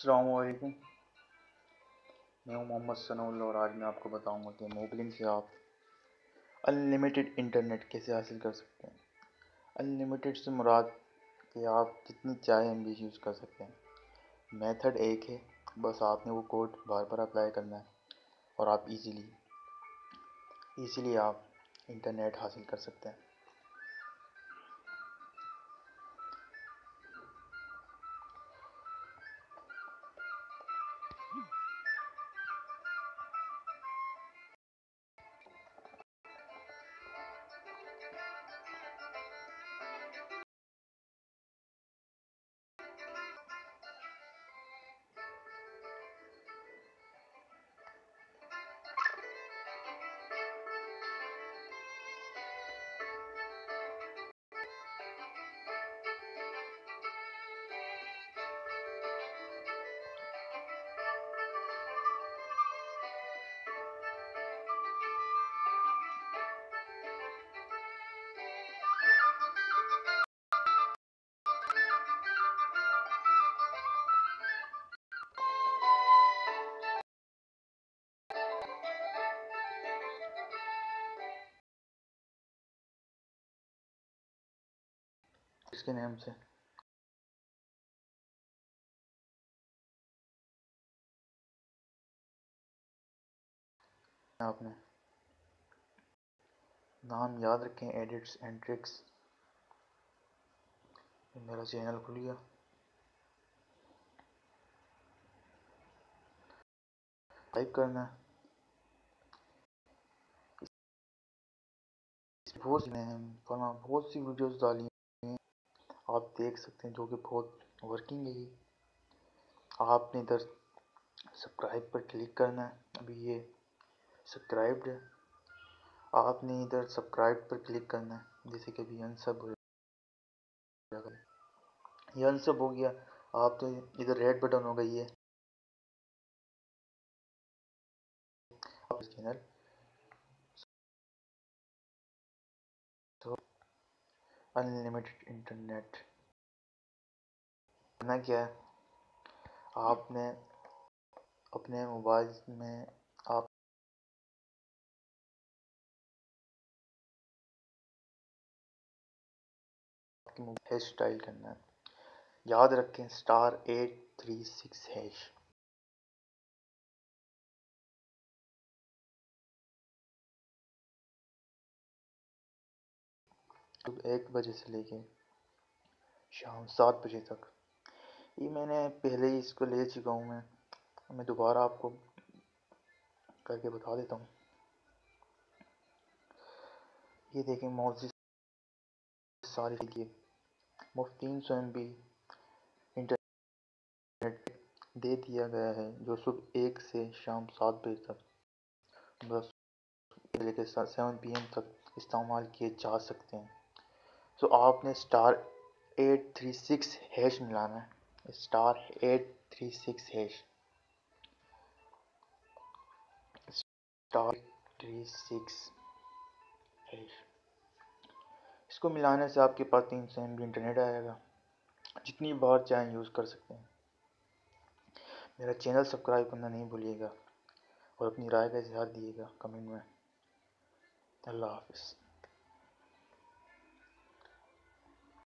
السلام علیکم۔ میں ہوں محمد ثناء اللہ اور آج میں آپ کو بتاؤں گا کہ موبلنگ سے آپ انلیمیٹڈ انٹرنیٹ کیسے حاصل کر سکتے ہیں۔ انلیمیٹڈ سے مراد کہ آپ جتنی چاہیں ایم بی یوز کر سکتے ہیں۔ میتھڈ ایک ہے، بس آپ نے وہ کوڈ بار بار اپلائی کرنا ہے اور آپ ایزیلی ایزیلی آپ انٹرنیٹ حاصل کر سکتے ہیں۔ کے نیم سے۔ آپ نے نام یاد رکھیں ایڈٹس اینڈ ٹرکس میرا چینل کھل گیا۔ ٹائپ کرنا۔ ہے بہت بہت سی ویڈیوز ڈالی آپ دیکھ سکتے ہیں جو کہ بہت ورکنگ ہے جی۔ آپ نے ادھر سبسکرائب پر کلک کرنا ہے، ابھی یہ سبسکرائبڈ ہے۔ آپ نے ادھر سبسکرائب پر کلک کرنا ہے، جیسے کہ ابھی انسب ہو یہ انسب ہو گیا، آپ تو ادھر ریڈ بٹن ہو گئی ہے چینل انلیمیٹڈ انٹرنیٹ کرنا کیا ہے آپ نے اپنے موبائل میں آپ ہیش اسٹائل کرنا ہے یاد رکھیں star eight three six hash ایک بجے سے لے کے شام سات بجے تک۔ یہ میں نے پہلے ہی اس کو لے چکا ہوں میں۔ میں دوبارہ آپ کو کر کے بتا دیتا ہوں۔ یہ دیکھیں موزی ساری لیے۔ مفت تین سو ایم بی انٹرنیٹ دے دیا گیا ہے جو صبح ایک سے شام سات بجے تک بس۔ لے کے سیون پی ایم تک استعمال کیے جا سکتے ہیں۔ تو آپ نے star eight three six hash ملانا ہے۔ Star eight three six hash star three six hash اس کو ملانے سے آپ کے پاس تین سو ایم بی انٹرنیٹ آئے گا۔ جتنی بار چاہیں یوز کر سکتے ہیں۔ میرا چینل سبسکرائب کرنا نہیں بھولیے گا اور اپنی رائے کا اظہار دیے گا کمنٹ میں۔ اللہ حافظ۔